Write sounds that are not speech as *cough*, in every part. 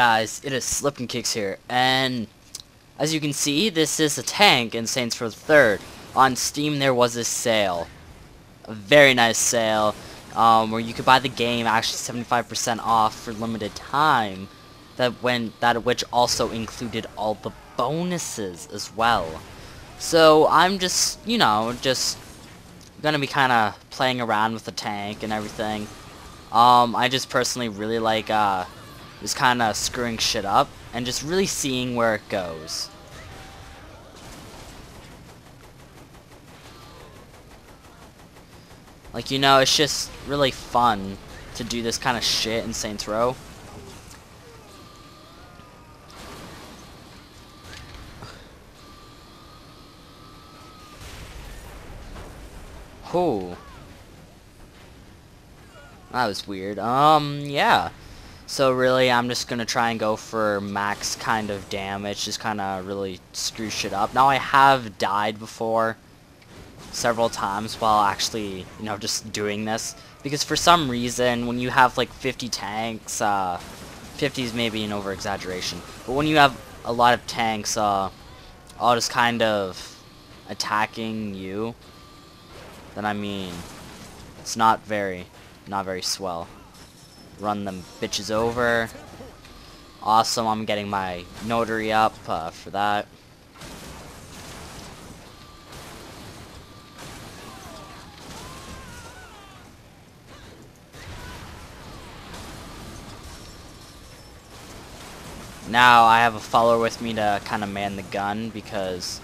Guys, it is Slippin' Kicks here, and as you can see, this is a tank in Saints Row 3rd. On Steam there was a sale, a very nice sale, um, where you could buy the game actually 75% off for limited time, that went that which also included all the bonuses as well. So I'm just, you know, just gonna be kind of playing around with the tank and everything. Um, I just personally really like, uh, just kind of screwing shit up and just really seeing where it goes. Like, you know, it's just really fun to do this kind of shit in Saints Row. Who? That was weird. Um, yeah. So really, I'm just going to try and go for max kind of damage, just kind of really screw shit up. Now, I have died before several times while actually, you know, just doing this. Because for some reason, when you have like 50 tanks, uh, 50 is maybe an over-exaggeration. But when you have a lot of tanks, uh, all just kind of attacking you, then I mean, it's not very, not very swell. Run them bitches over. Awesome, I'm getting my notoriety up uh, for that. Now I have a follower with me to kind of man the gun because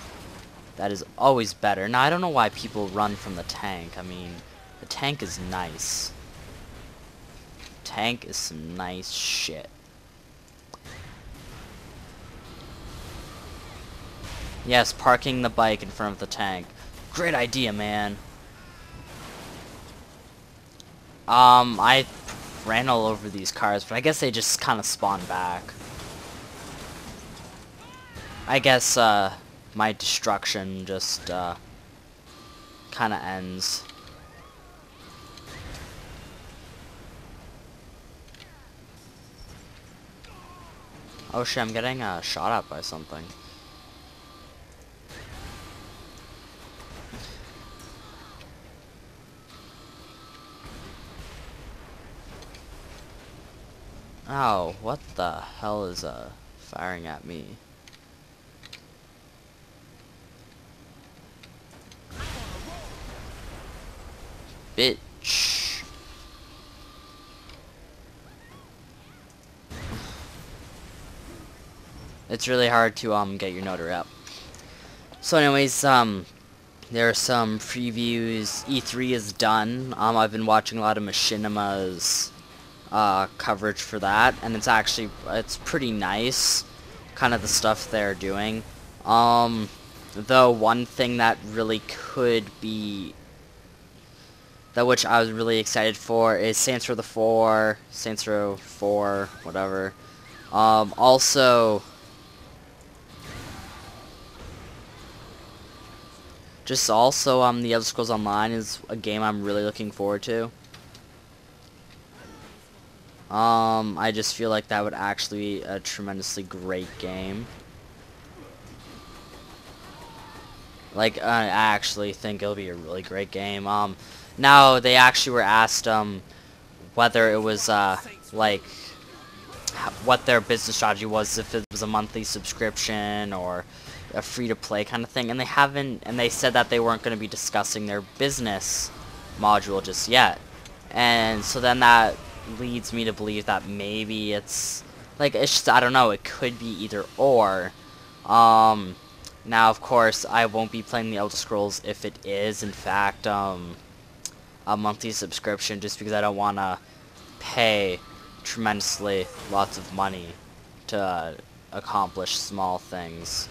that is always better. Now I don't know why people run from the tank. I mean, the tank is nice tank is some nice shit. Yes, parking the bike in front of the tank. Great idea, man. Um, I ran all over these cars, but I guess they just kind of spawn back. I guess, uh, my destruction just, uh, kind of ends. Oh shit, I'm getting uh, shot at by something. Oh, what the hell is uh firing at me? Bitch. It's really hard to um get your notoriety up. So anyways, um, there are some previews. E3 is done. Um, I've been watching a lot of Machinima's uh, coverage for that, and it's actually it's pretty nice, kind of the stuff they're doing. Um, though one thing that really could be that which I was really excited for is Saints Row the 4, Saints Row 4, whatever. Um, also, Just also, um, The Elder Scrolls Online is a game I'm really looking forward to. Um, I just feel like that would actually be a tremendously great game. Like, I actually think it'll be a really great game. Um, now, they actually were asked, um, whether it was, uh, like, what their business strategy was, if it was a monthly subscription, or a free-to-play kind of thing, and they haven't, and they said that they weren't going to be discussing their business module just yet. And so then that leads me to believe that maybe it's, like, it's just, I don't know, it could be either or. Um, now, of course, I won't be playing the Elder Scrolls if it is, in fact, um, a monthly subscription, just because I don't want to pay tremendously lots of money to accomplish small things.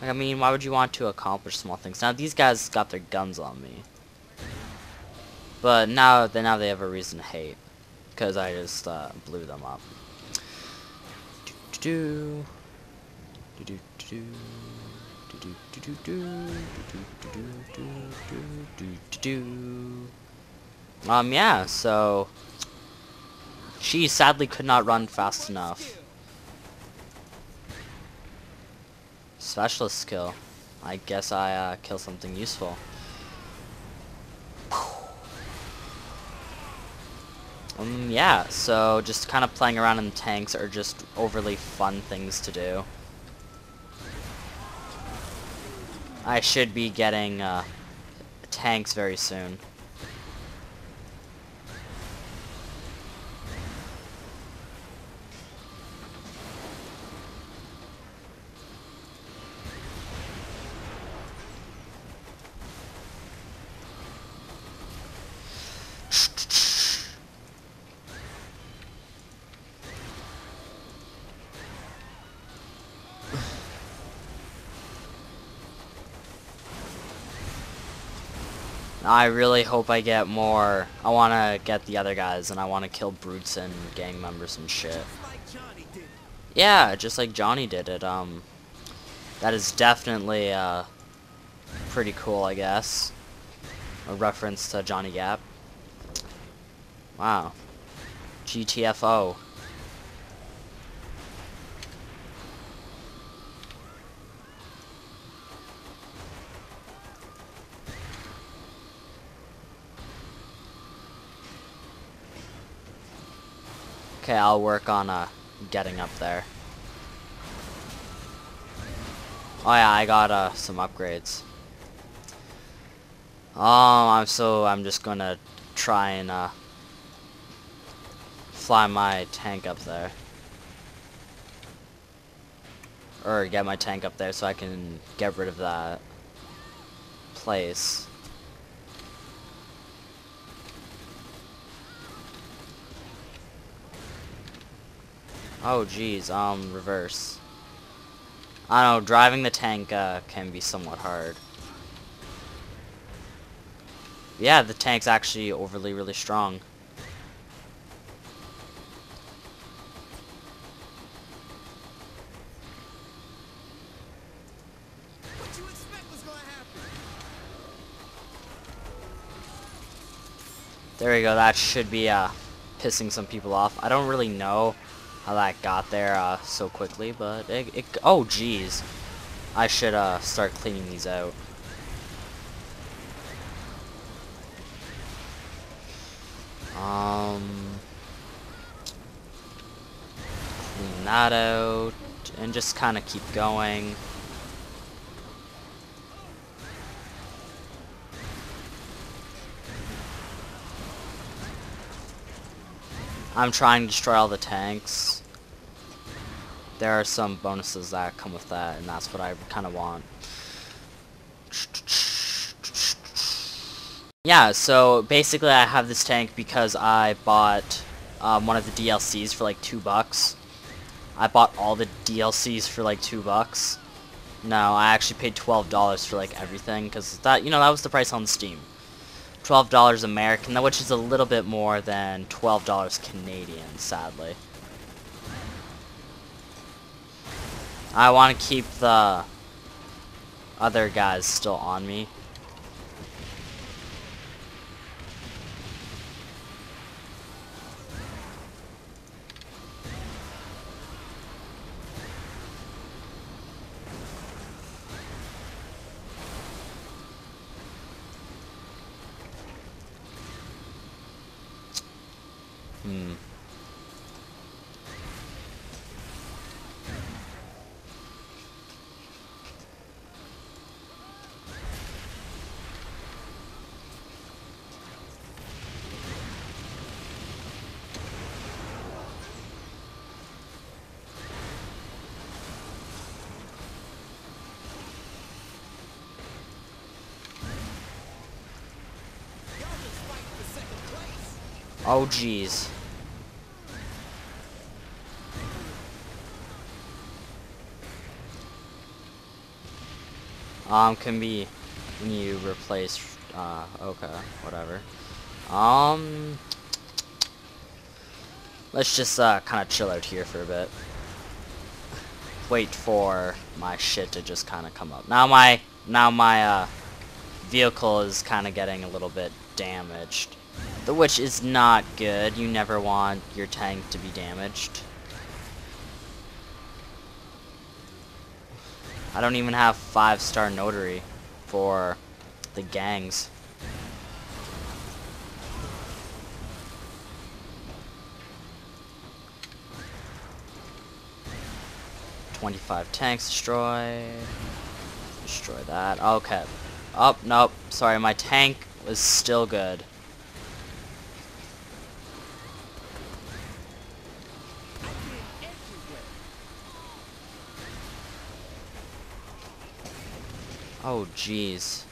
Like, I mean, why would you want to accomplish small things? Now, these guys got their guns on me. But now, they, now they have a reason to hate. Because I just uh, blew them up. Do do do do do do do Um, yeah, so... She sadly could not run fast enough. Specialist skill. I guess I uh, kill something useful. Um, yeah, so just kind of playing around in tanks are just overly fun things to do. I should be getting uh, tanks very soon. I really hope I get more. I want to get the other guys, and I want to kill brutes and gang members and shit. Yeah, just like Johnny did it. Um, that is definitely uh, pretty cool, I guess. A reference to Johnny Gat. Wow. GTFO. Okay, I'll work on uh, getting up there. Oh yeah, I got uh, some upgrades. Oh, I'm so I'm just gonna try and uh, fly my tank up there, or get my tank up there so I can get rid of that place. Oh geez, um, reverse. I don't know, driving the tank uh, can be somewhat hard. Yeah, the tank's actually overly really strong. There we go, that should be uh, pissing some people off. I don't really know how that got there uh, so quickly, but it, it oh geez, I should uh, start cleaning these out. Um, clean that out, and just kind of keep going. I'm trying to destroy all the tanks. There are some bonuses that come with that, and that's what I kind of want. Yeah, so basically I have this tank because I bought um, one of the DLCs for like two bucks. I bought all the DLCs for like two bucks. No, I actually paid $12 for like everything, because that, you know, that was the price on Steam. $12 American, which is a little bit more than $12 Canadian, sadly. I want to keep the other guys still on me. Hmm. Oh, jeez. Um, can be when you replace, uh, okay, whatever. Um, let's just, uh, kind of chill out here for a bit. Wait for my shit to just kind of come up. Now my, now my, uh, vehicle is kind of getting a little bit damaged. Which is not good. You never want your tank to be damaged. I don't even have 5-star notoriety for the gangs. Twenty-five tanks destroyed. Destroy that. Okay. Oh, nope. Sorry, my tank was still good. Oh, jeez.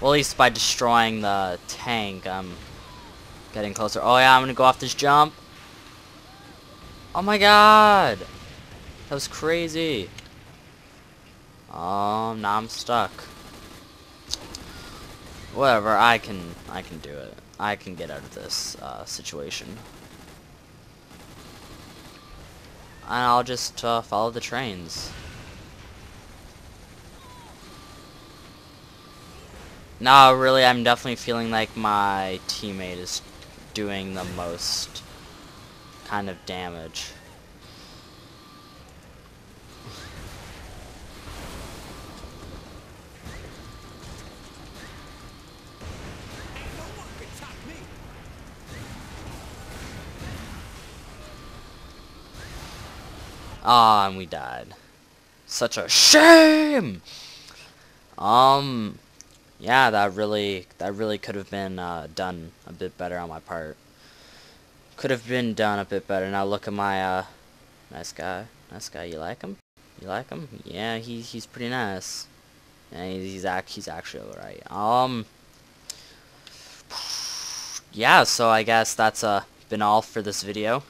Well, at least by destroying the tank, I'm getting closer. Oh yeah, I'm gonna go off this jump. Oh my god! That was crazy. Um, now I'm stuck. Whatever, I can, I can do it. I can get out of this uh, situation. And I'll just uh, follow the trains. No, really, I'm definitely feeling like my teammate is doing the most kind of damage. Ah, and we died. Such a shame! Um, yeah, that really, that really could have been uh, done a bit better on my part. Could have been done a bit better. Now look at my, uh, nice guy. Nice guy. You like him? You like him? Yeah, he, he's pretty nice. Yeah, he's, he's, act, he's actually alright. Um, yeah, so I guess that's, uh, been all for this video.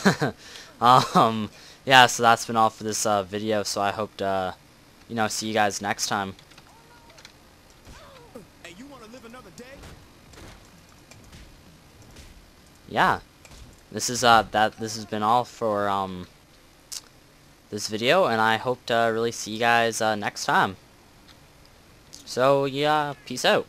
*laughs* um, yeah, so that's been all for this uh, video. So I hope to, uh, you know, see you guys next time. Hey, yeah, this is uh that this has been all for um this video, and I hope to really see you guys uh, next time. So yeah, peace out.